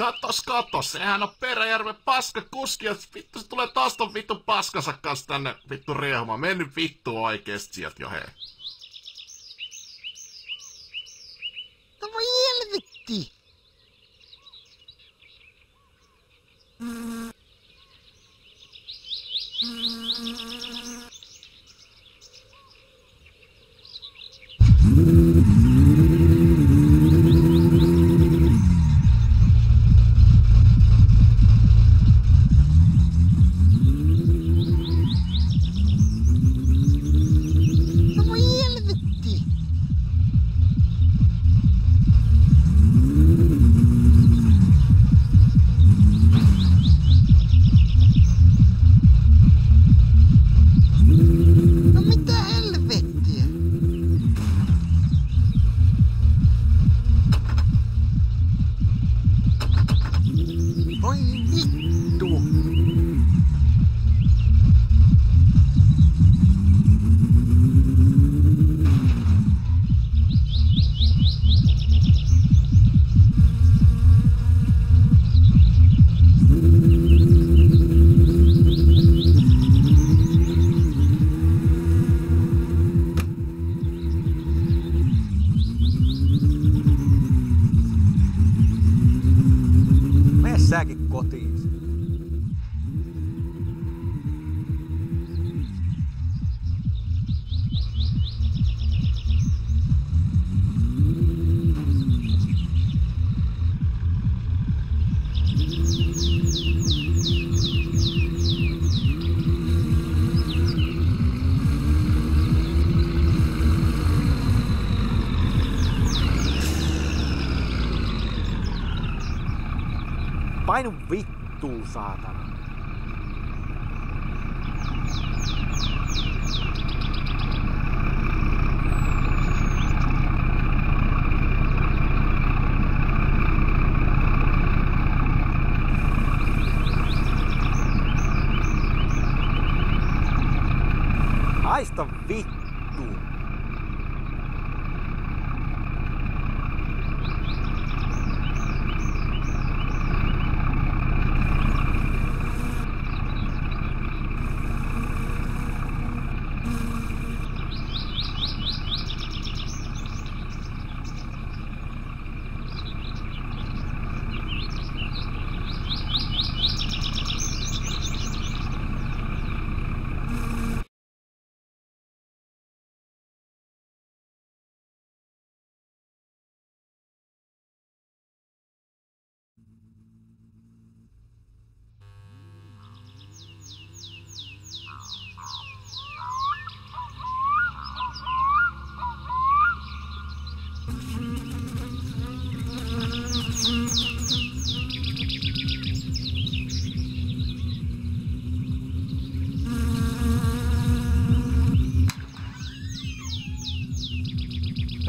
Katos, katos, sehän on Peräjärven paska kuski, ja vittu se tulee taas ton vittu paskansa kanssa tänne vittu riehumaan. Mennyt vittu oikeesti sieltä jo hei. No voi helvetti! No Voi vittu! Painu vittuu, saatana. Haista vittu.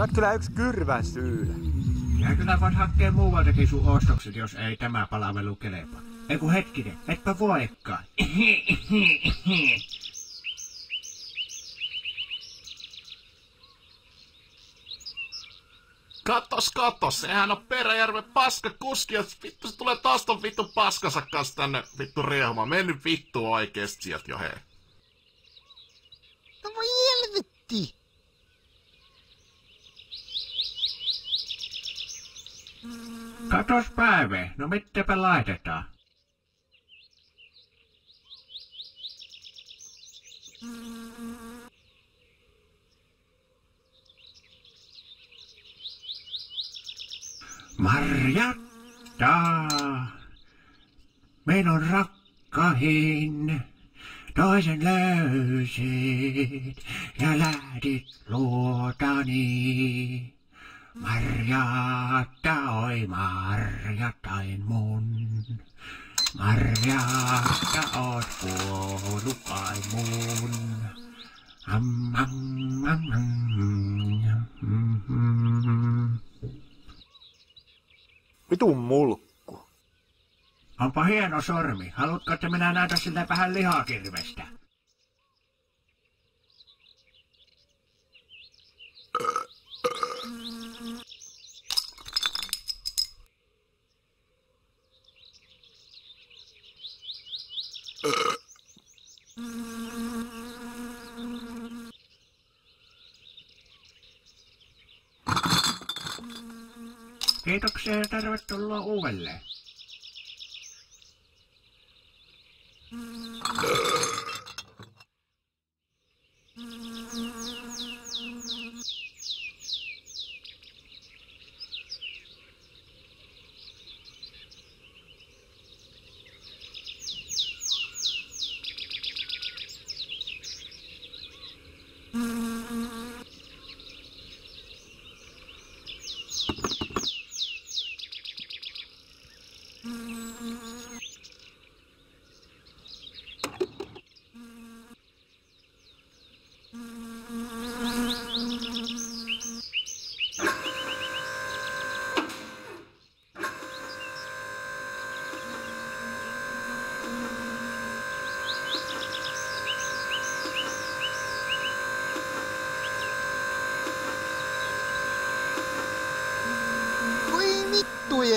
Sä oot kyllä yksi kyrvän syylä. Ja kyllä voit hakea muualtakin sun ostokset, jos ei tämä palvelu kelepa. Ei kun hetkinen, etpä voikaan. Katos, katos, sehän on Peräjärven paska kuski, ja vittu se tulee taas ton vittu paskansa kanssa tänne vittu riehumaan. Mennyt vittu oikeesti sieltä jo hei. No voi helvetti! Katos päivä, no mitäpä laitetaan? Marjatta, meidän rakkahin, toisen löysit ja lähdit luotani. Marjatta, oi Marjattain mun. Marjatta, oot kuollut kai mun. Am, am, am, am, mm, mm. Vitun mulkku. Onpa hieno sormi. Haluatko, että minä näytän siltä vähän lihakirvestä? Kiitoksia ja tervetuloa uudelleen. Voi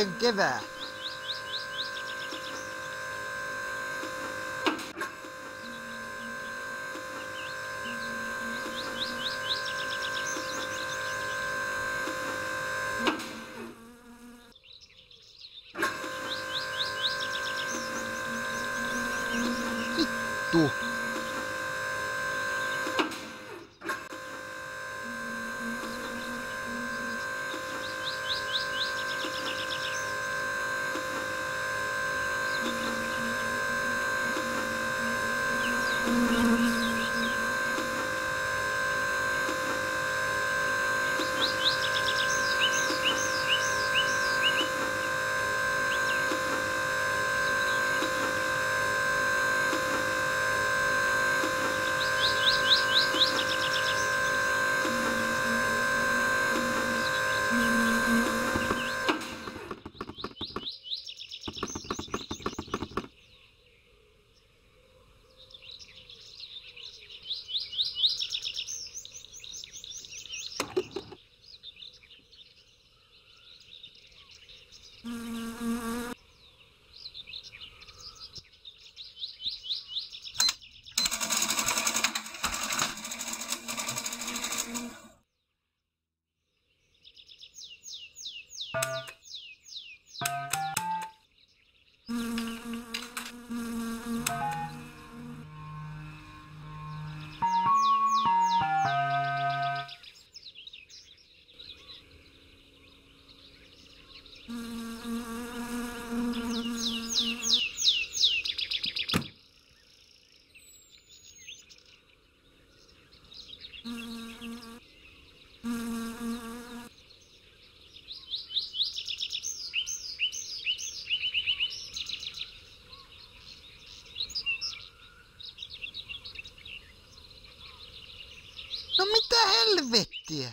give her. Mm-hmm. Mitä helvettiä?